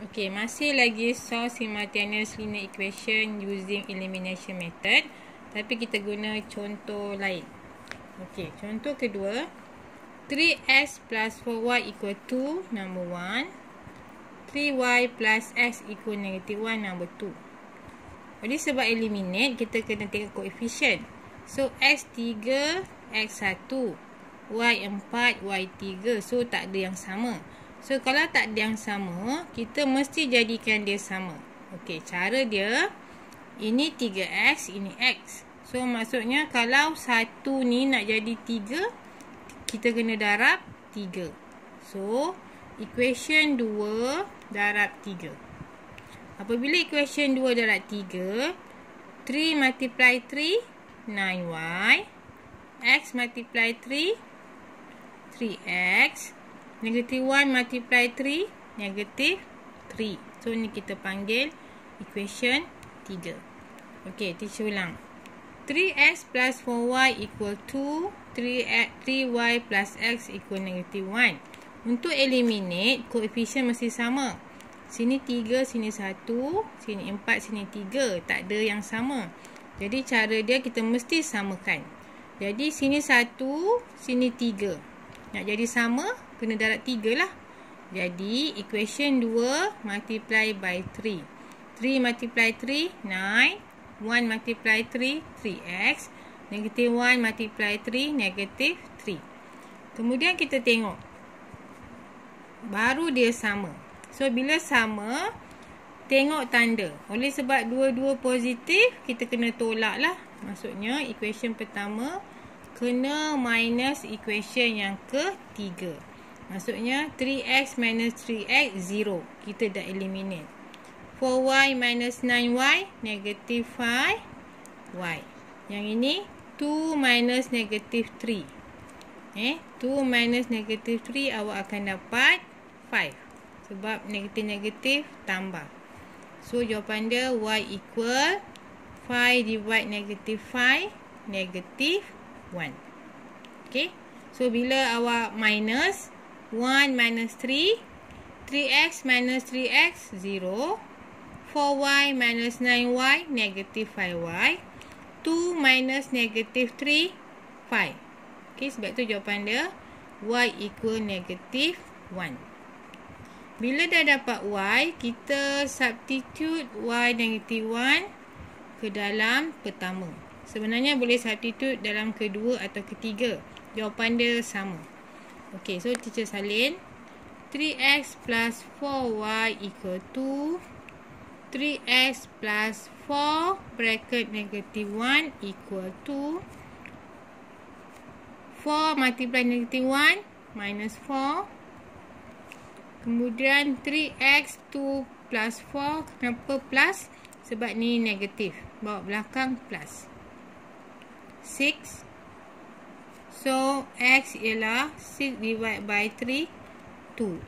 Okay, masih lagi solve simultaneous linear equation using elimination method. Tapi kita guna contoh lain. Okay, contoh kedua. 3x plus 4y equal 2, number 1. 3y plus x equal negative 1, number 2. Jadi sebab eliminate, kita kena tengok koefisien. So, x3, x1. y4, y3. So, tak ada yang sama. So, kalau tak ada yang sama, kita mesti jadikan dia sama. Okey, cara dia, ini 3x, ini x. So, maksudnya kalau satu ni nak jadi 3, kita kena darab 3. So, equation 2 darab 3. Apabila equation 2 darab 3, 3 multiply 3, 9y. x multiply 3, 3x. Negative 1 multiply 3. Negative 3. So, ni kita panggil equation 3. Okay, teacher ulang. 3x plus 4y equal 2. 3y plus x equal negative 1. Untuk eliminate, koefisien mesti sama. Sini 3, sini 1. Sini 4, sini 3. Tak ada yang sama. Jadi, cara dia kita mesti samakan. Jadi, sini 1, sini 3. Nak jadi sama, kena darab 3 lah. Jadi, equation 2 multiply by 3. 3 multiply 3, 9. 1 multiply 3, 3x. Negative 1 multiply 3, negative 3. Kemudian kita tengok. Baru dia sama. So, bila sama, tengok tanda. Oleh sebab dua-dua positif, kita kena tolak lah. Maksudnya, equation pertama, kena minus equation yang ketiga. Maksudnya 3x minus 3x 0. Kita dah eliminate. 4y minus 9y negative 5y. Yang ini 2 minus negative 3. Eh, 2 minus negative 3 awak akan dapat 5. Sebab negatif-negatif tambah. So jawapan dia y equal 5 divide negative 5 negative 1. Okay. So, bila awak minus 1 minus 3. 3x minus 3x 0. 4y minus 9y negative 5y. 2 minus negative 3 5. Okay. Sebab tu jawapan dia y equal negative 1. Bila dah dapat y, kita substitute y negative 1 ke dalam pertama. Sebenarnya boleh substitute dalam kedua atau ketiga. Jawapan dia sama. Okey, so teacher salin. 3x plus 4y equal to 3x plus 4 bracket negative 1 equal to 4 multiply negative 1 minus 4. Kemudian 3x 2 plus 4. Kenapa plus? Sebab ni negatif. Bawa belakang plus. 6. So, X ialah 6 divide by 3, 2.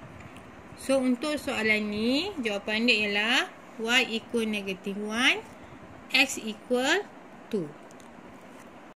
So, untuk soalan ni, jawapan dia ialah Y equal negative 1, X equal 2.